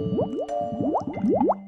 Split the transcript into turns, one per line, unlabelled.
Música